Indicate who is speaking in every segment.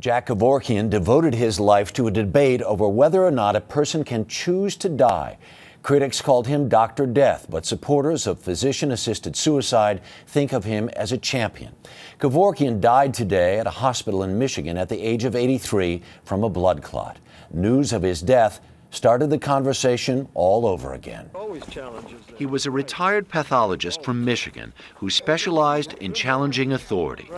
Speaker 1: Jack Kevorkian devoted his life to a debate over whether or not a person can choose to die. Critics called him Dr. Death, but supporters of physician assisted suicide think of him as a champion. Kevorkian died today at a hospital in Michigan at the age of 83 from a blood clot. News of his death started the conversation all over again.
Speaker 2: He was a retired pathologist from Michigan who specialized in challenging authority.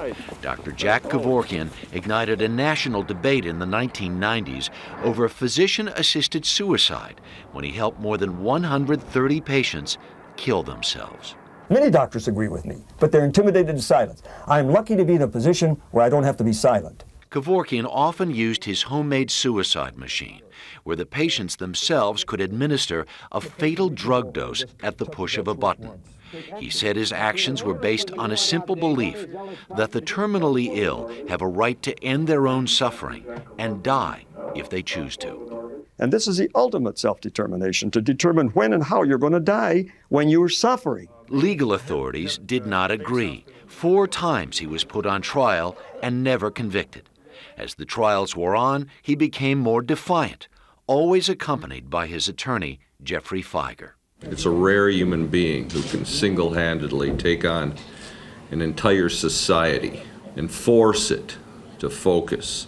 Speaker 2: Dr. Jack Kevorkian ignited a national debate in the 1990s over physician assisted suicide when he helped more than 130 patients kill themselves.
Speaker 3: Many doctors agree with me, but they're intimidated to silence. I'm lucky to be in a position where I don't have to be silent.
Speaker 2: Kevorkian often used his homemade suicide machine, where the patients themselves could administer a fatal drug dose at the push of a button. He said his actions were based on a simple belief that the terminally ill have a right to end their own suffering and die if they choose to.
Speaker 3: And this is the ultimate self determination to determine when and how you're going to die when you're suffering.
Speaker 2: Legal authorities did not agree. Four times he was put on trial and never convicted. As the trials wore on, he became more defiant, always accompanied by his attorney, Geoffrey Fieger.
Speaker 4: It's a rare human being who can single handedly take on an entire society and force it to focus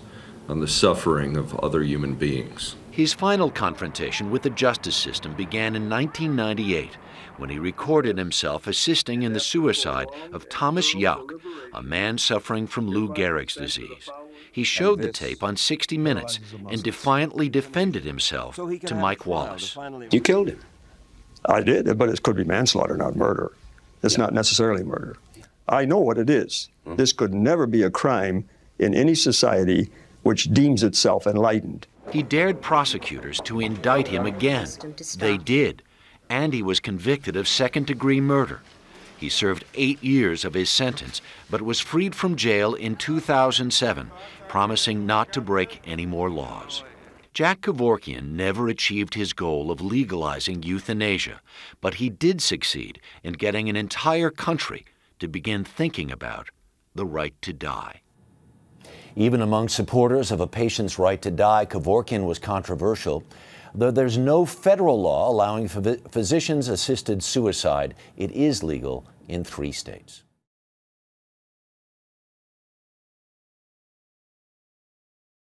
Speaker 4: on the suffering of other human beings.
Speaker 2: His final confrontation with the justice system began in 1998 when he recorded himself assisting in the suicide of Thomas Youk, a man suffering from Lou Gehrig's disease. He showed the tape on 60 Minutes and defiantly defended himself to Mike Wallace.
Speaker 5: You killed him.
Speaker 3: I did, but it could be manslaughter, not murder. It's yeah. not necessarily murder. I know what it is. Mm-hmm. This could never be a crime in any society which deems itself enlightened.
Speaker 2: He dared prosecutors to indict him again. They did, and he was convicted of second degree murder. He served eight years of his sentence, but was freed from jail in 2007, promising not to break any more laws. Jack Kevorkian never achieved his goal of legalizing euthanasia, but he did succeed in getting an entire country to begin thinking about the right to die.
Speaker 1: Even among supporters of a patient's right to die, Kevorkian was controversial. Though there's no federal law allowing physicians assisted suicide, it is legal in three states.